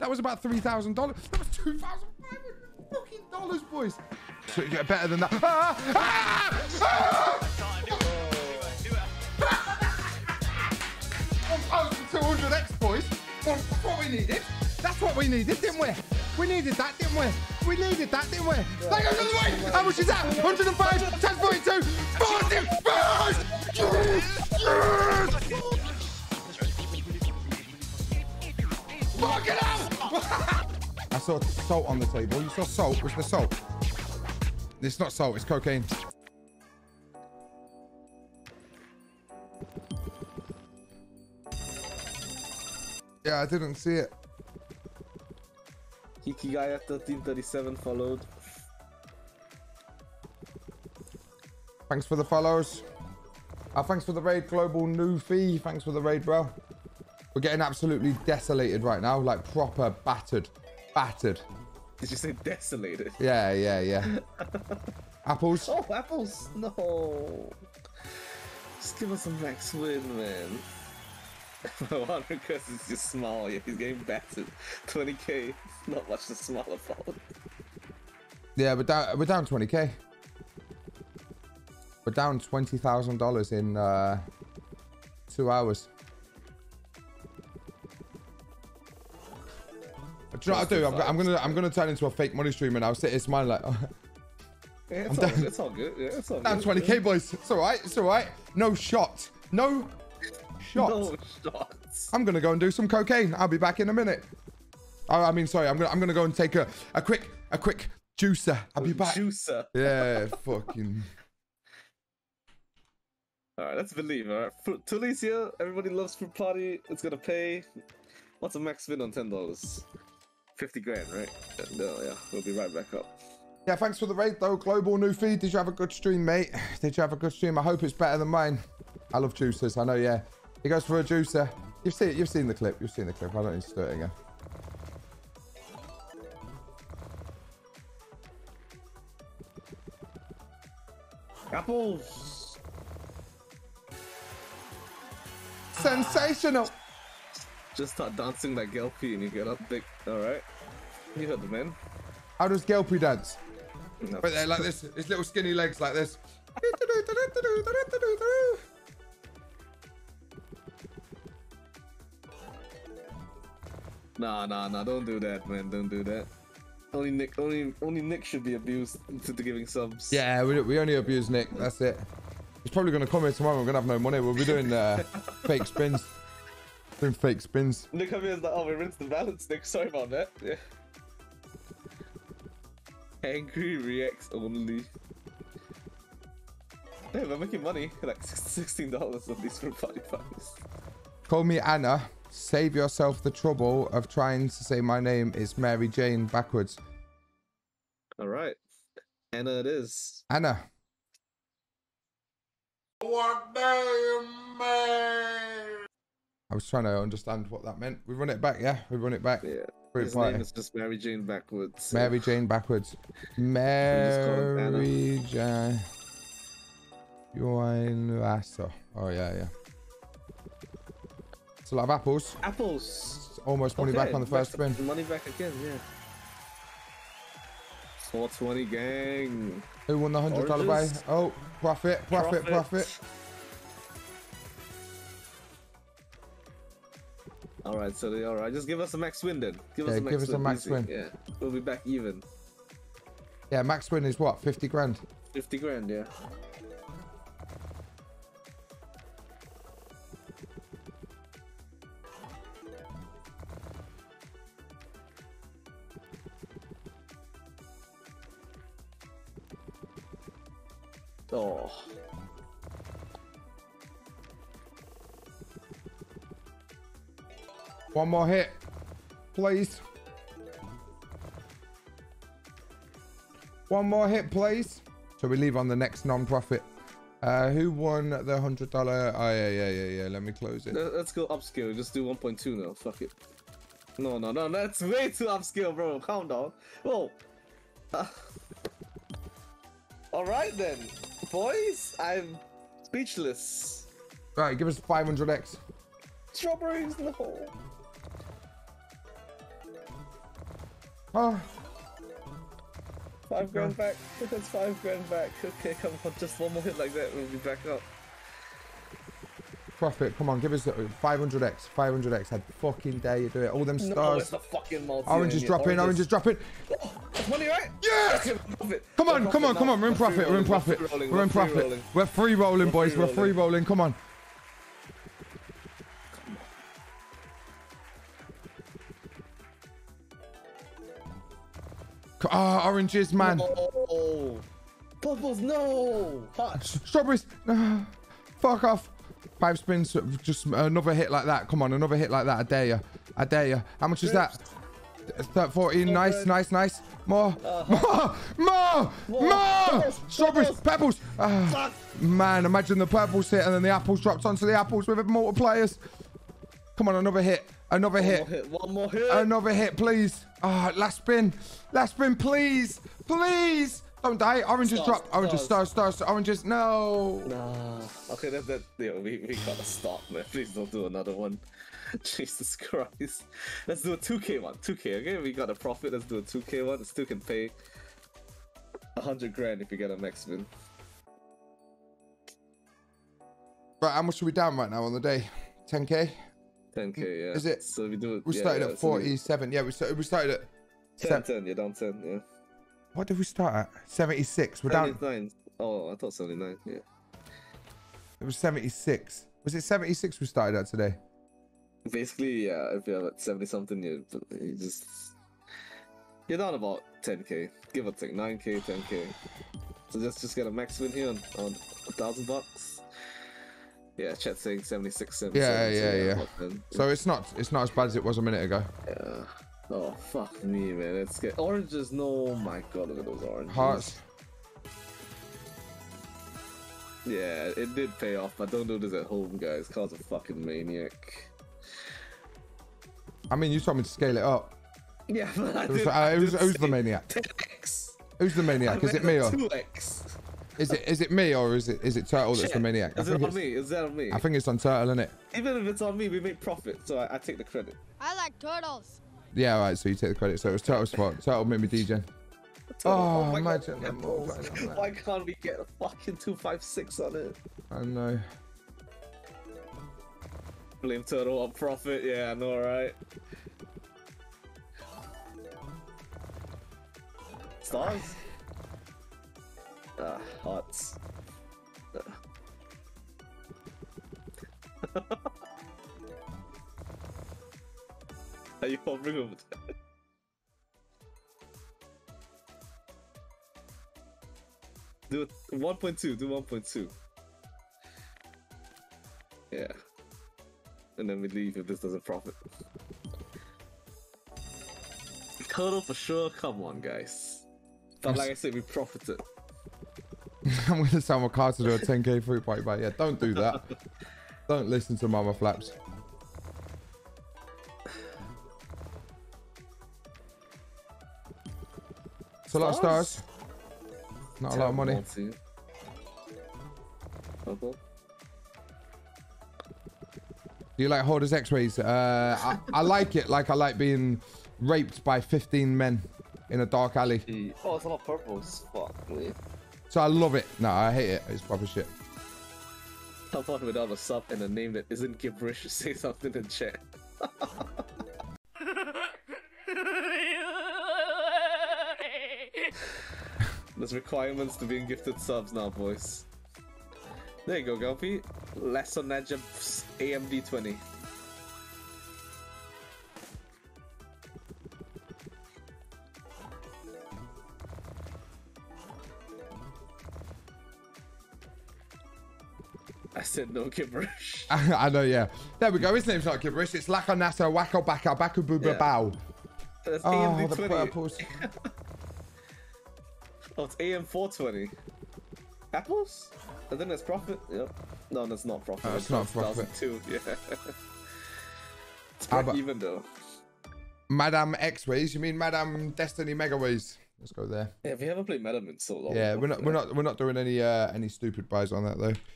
That was about three thousand dollars. That was two thousand five hundred fucking dollars, boys. So you get better than that. Ah! Ah! Ah! 1,200 X, boys. What we needed. That's what we needed, didn't we? We needed that, didn't we? We needed that, didn't we? Thank you for the way. How much is that? 105, 1042, 45! Yes! Yes! Fuck it up! I saw salt on the table. You saw salt. Where's the salt? It's not salt. It's cocaine. Yeah, I didn't see it. Hikigaya 1337 followed. Thanks for the follows. Uh, thanks for the raid, Global New Fee. Thanks for the raid, bro. We're getting absolutely desolated right now, like proper battered. Battered. Did you say desolated? Yeah, yeah, yeah. apples? Oh, apples! No! Just give us a max win, man. One request is just small, yeah, he's getting battered. 20k, not much to smile about. Yeah, we're down, we're down 20k. We're down $20,000 in uh, two hours. Do you know what I'll do? I'm, I'm, gonna I'm gonna turn into a fake money streamer and I'll sit here smiling like oh. Yeah, it's, all, it's all good. Yeah, it's all down good. 20k boys. It's alright, it's alright. No shot. No shot. No shots. I'm gonna go and do some cocaine. I'll be back in a minute. Oh, I mean sorry, I'm gonna I'm gonna go and take a, a quick a quick juicer. I'll be back. Juicer. Yeah, fucking Alright, let's believe, alright. Tully's here, everybody loves fruit party, it's gonna pay. What's a max win on ten dollars? 50 grand, right? No, uh, yeah, we'll be right back up. Yeah, thanks for the raid though. Global new feed. Did you have a good stream, mate? Did you have a good stream? I hope it's better than mine. I love juicers. I know, yeah. He goes for a juicer. You've seen you've seen the clip. You've seen the clip. I don't need to do it again. Apples! Sensational! Just start dancing like Gelpy and you get up big. Alright. You heard the man. How does Gelpy dance? No. Right there, like this. His little skinny legs like this. Nah, nah, nah. Don't do that, man. Don't do that. Only Nick, only, only Nick should be abused into giving subs. Yeah, we, we only abuse Nick. That's it. He's probably going to come here tomorrow. We're going to have no money. We'll be doing uh, fake spins. Doing fake spins. Nick come here is like, oh, we rinsed the balance, Nick. Sorry about that. Yeah. Angry reacts only. Damn, I'm making money. Like $16 on these for party parties. Call me Anna. Save yourself the trouble of trying to say my name is Mary Jane backwards. Alright. Anna it is. Anna. What day, man? I was trying to understand what that meant. We run it back, yeah? We run it back. Yeah. Fruit His party. name is just Mary Jane backwards. so- Mary Jane backwards. Mary Jane. Join Lasso. Oh, yeah, yeah. It's a lot of apples. Apples. Almost money back on the first spin. Money back again, yeah. 420 gang. Who won the $100 buy? Oh, profit, profit, profit. All right, so they, all right, just give us a max win then. Give Yeah, us a max give us a max easy. win. Yeah, we'll be back even. Yeah, max win is what? 50 grand. 50 grand, yeah. Oh, One more hit, please. One more hit, please. So we leave on the next non-profit. Uh, who won the hundred dollar? Oh yeah, yeah, yeah, yeah. Let me close it. Let- let's go upscale. Just do 1.2 now. Fuck it. No, no, no, that's way too upscale, bro. Calm down. Whoa. All right then, boys. I'm speechless. Right, give us 500x. Strawberries, in the no. Oh, ah. Five grand back. That's five grand back. Okay, come on, just one more hit like that, we'll be back up. Profit. Come on, give us 500x. 500x. Had fucking dare you do it. All them No, stars. it's the fucking orange is dropping. Orange is dropping. That's money, right? Yes! Come on, come on, profit come on. We're in profit. We're in profit. We're in profit. We're free rolling, boys. We're free rolling. Come on. Ah, oranges, man. Oh, bubbles, no. Hot. Strawberries. Ah, fuck off. Five spins. Just another hit like that. Come on, another hit like that. I dare you. I dare you. How much is that? Thir- 14. Nice, nice, nice. More. More. More. More. Pebbles, Strawberries. pebbles. Ah, man, imagine the purples hit and then the apples dropped onto the apples with a multipliers. Come on, another hit. Another One hit. more hit. One more hit. Another hit, please. Ah, last spin. Last spin, please. Please. Don't die. Oranges Stars, drop. Oranges, stars, stars, oranges. No. Nah. Okay, that that yeah, we we gotta stop, man. Please don't do another one. Jesus Christ. Let's do a 2k one. 2k, okay? We got a profit. Let's do a 2k one. It still can pay a hundred grand if you get a max win. Right, how much are we down right now on the day? 10k? 10k, yeah. Is it- So we do it. We yeah, started yeah, at so we- 47. Yeah, we started, we started at. 10, se- 10, you're down 10, yeah. What did we start at? 76. We're down. 79. Oh, I thought 79, yeah. It was 76. Was it 76 we started at today? Basically, yeah, if you're at 70 something, you, you just. You're down about 10k, give or take 9k, 10k. So just just get a max win here on, on a thousand bucks. Yeah, chat saying 76, 77. Yeah, so yeah, yeah. So it's not it's not as bad as it was a minute ago. Yeah. Oh, fuck me, man. Let's get oranges. No, oh my god, look at those oranges. Hearts. Yeah, it did pay off, but don't do this at home, guys. Carl's a fucking maniac. I mean, you told me to scale it up. Yeah, but I It was, did, uh, who's, who's the maniac? 10x. Who's the maniac? Is it me or 2x? is it is it me or is it is it Turtle that's the Shit. maniac? I Is it on me? Is that on me? I think it's on Turtle, isn't it? Even if it's on me, we make profit, so I, I take the credit. I like turtles. Yeah, all right. So you take the credit. So it was Turtle's fault. Turtle made me DJ. Oh, my God, imagine them apples. all going on. Why can't we get a fucking 256 on it? I know. Blame Turtle on profit, yeah, I know, right? Stars? Ah, hearts. you hovering over there? Do 1.2, do 1.2. Yeah. And then we leave if this doesn't profit. Total for sure, come on guys. But like I said, we profited. I'm gonna sell my car to do a 10k fruit party, but yeah, don't do that. don't listen to Mama Flaps. It's a lot of Stars? stars. Not a lot of money. Do you like Hoarders X-rays? Uh, I, I like it. Like I like being raped by 15 men in a dark alley. Oh, it's a lot of purples. Fuck me. So I love it. No, I hate it. It's proper shit. How about without a sub and a name that isn't gibberish? Say something in chat. There's requirements to being gifted subs now, boys. There you go, Gumpy. Less on Najib AMD 20. I said no gibberish. I know, yeah. There we go. His name's not gibberish. It's Laka Nasa Wako Baka Baku Booba Yeah. Bow. That's Oh, AMD the 20. Oh, it's AM 420. Apples? And then there's profit. Yep. No, that's not profit. Oh, it's not profit. 2002. Yeah. it's break about- even though. Madame X-Ways. You mean Madame Destiny Megaways? Let's go there. Yeah, we haven't played Madam in so long. Yeah, we're not we're not we're not doing any uh any stupid buys on that though.